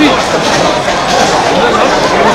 暑い